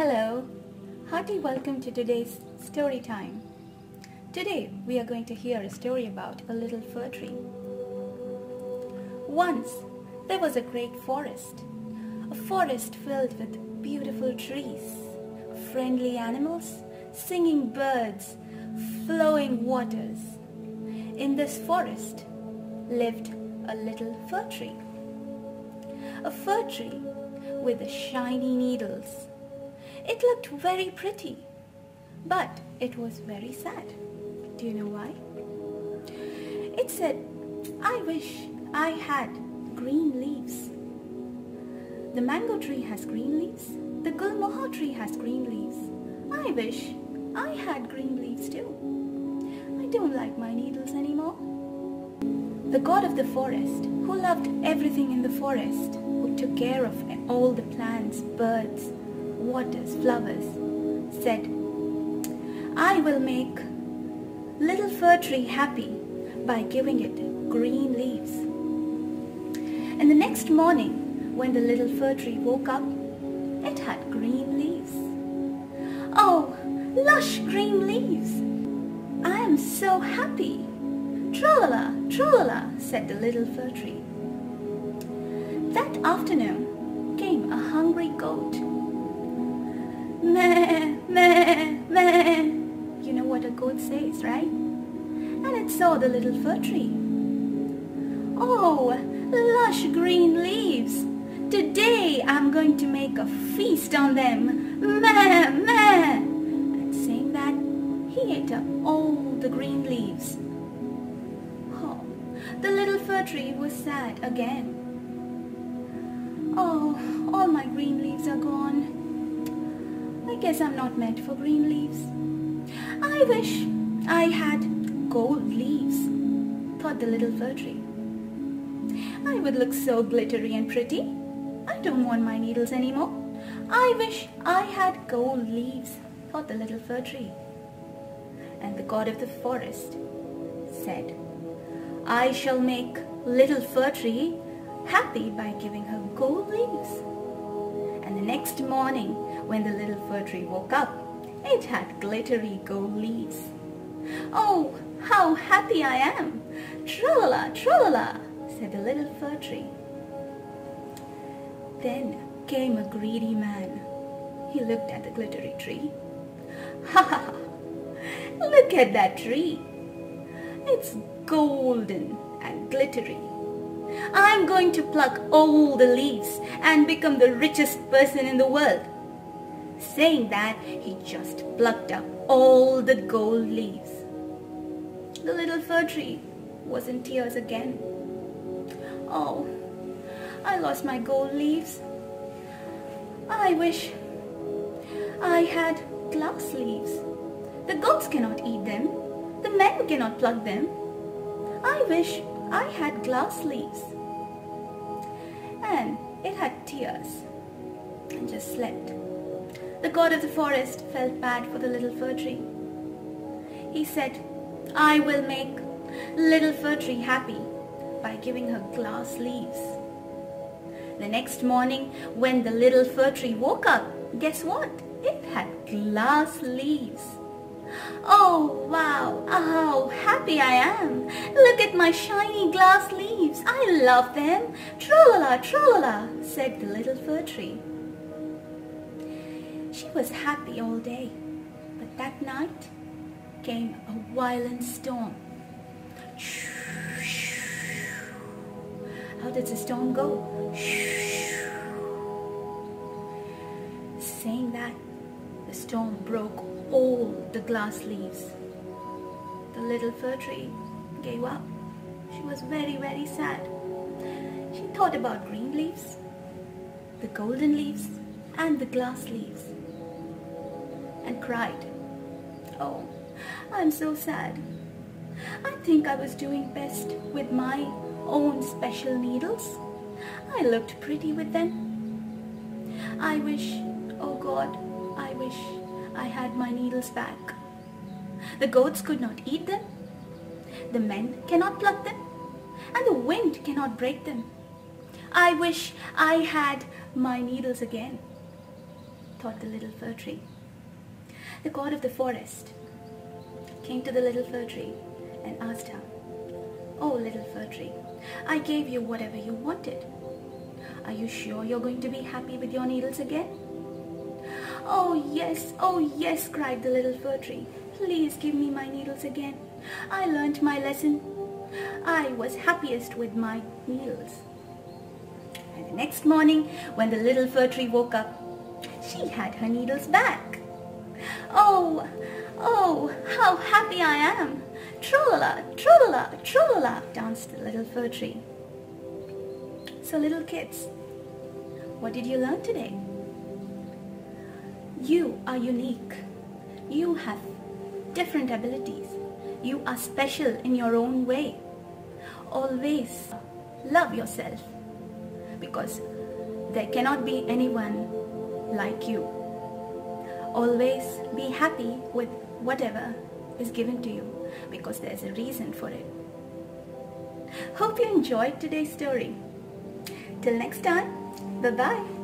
Hello, hearty welcome to today's story time. Today we are going to hear a story about a little fir tree. Once there was a great forest, a forest filled with beautiful trees, friendly animals, singing birds, flowing waters. In this forest lived a little fir tree. A fir tree with shiny needles. It looked very pretty, but it was very sad. Do you know why? It said, I wish I had green leaves. The mango tree has green leaves. The gulmohar tree has green leaves. I wish I had green leaves too. I don't like my needles anymore. The god of the forest, who loved everything in the forest, who took care of all the plants, birds, waters, flowers, said, I will make little fir tree happy by giving it green leaves. And the next morning, when the little fir tree woke up, it had green leaves. Oh, lush green leaves! I am so happy. Tralala, tralala, said the little fir tree. That afternoon came a hungry goat. Meh, meh, meh. You know what a goat says, right? And it saw the little fir tree. Oh, lush green leaves. Today I'm going to make a feast on them. Meh, meh. And saying that, he ate up all the green leaves. Oh, the little fir tree was sad again. Oh, all my green leaves are gone. I guess I'm not meant for green leaves. I wish I had gold leaves, thought the little fir tree. I would look so glittery and pretty. I don't want my needles anymore. I wish I had gold leaves, thought the little fir tree. And the god of the forest said, I shall make little fir tree happy by giving her gold leaves. And the next morning, when the little fir tree woke up, it had glittery gold leaves. Oh, how happy I am! Tralala, tralala, said the little fir tree. Then came a greedy man. He looked at the glittery tree. Ha ha ha! Look at that tree. It's golden and glittery. I'm going to pluck all the leaves and become the richest person in the world. Saying that, he just plucked up all the gold leaves. The little fir tree was in tears again. Oh, I lost my gold leaves. I wish I had glass leaves. The goats cannot eat them. The men cannot pluck them. I wish I had glass leaves. And it had tears and just slept. The god of the forest felt bad for the little fir tree. He said, I will make little fir tree happy by giving her glass leaves. The next morning, when the little fir tree woke up, guess what? It had glass leaves. Oh, wow, how happy I am. Look at my shiny glass leaves. I love them. Tralala, tralala, said the little fir tree. She was happy all day, but that night came a violent storm. How did the storm go? Saying that, the storm broke all the glass leaves. The little fir tree gave up. She was very, very sad. She thought about green leaves, the golden leaves, and the glass leaves, and cried. Oh, I'm so sad. I think I was doing best with my own special needles. I looked pretty with them. I wish, oh God, I wish I had my needles back. The goats could not eat them. The men cannot pluck them. And the wind cannot break them. I wish I had my needles again. thought the little fir tree. The god of the forest came to the little fir tree and asked her, Oh, little fir tree, I gave you whatever you wanted. Are you sure you're going to be happy with your needles again? Oh, yes, oh, yes, cried the little fir tree. Please give me my needles again. I learnt my lesson. I was happiest with my needles. And the next morning, when the little fir tree woke up, she had her needles back. Oh, oh, how happy I am! Trulala, trulala, trulala, danced the little fir tree. So little kids, what did you learn today? You are unique. You have different abilities. You are special in your own way. Always love yourself because there cannot be anyone like you. Always be happy with whatever is given to you because there's a reason for it. Hope you enjoyed today's story. Till next time, bye-bye.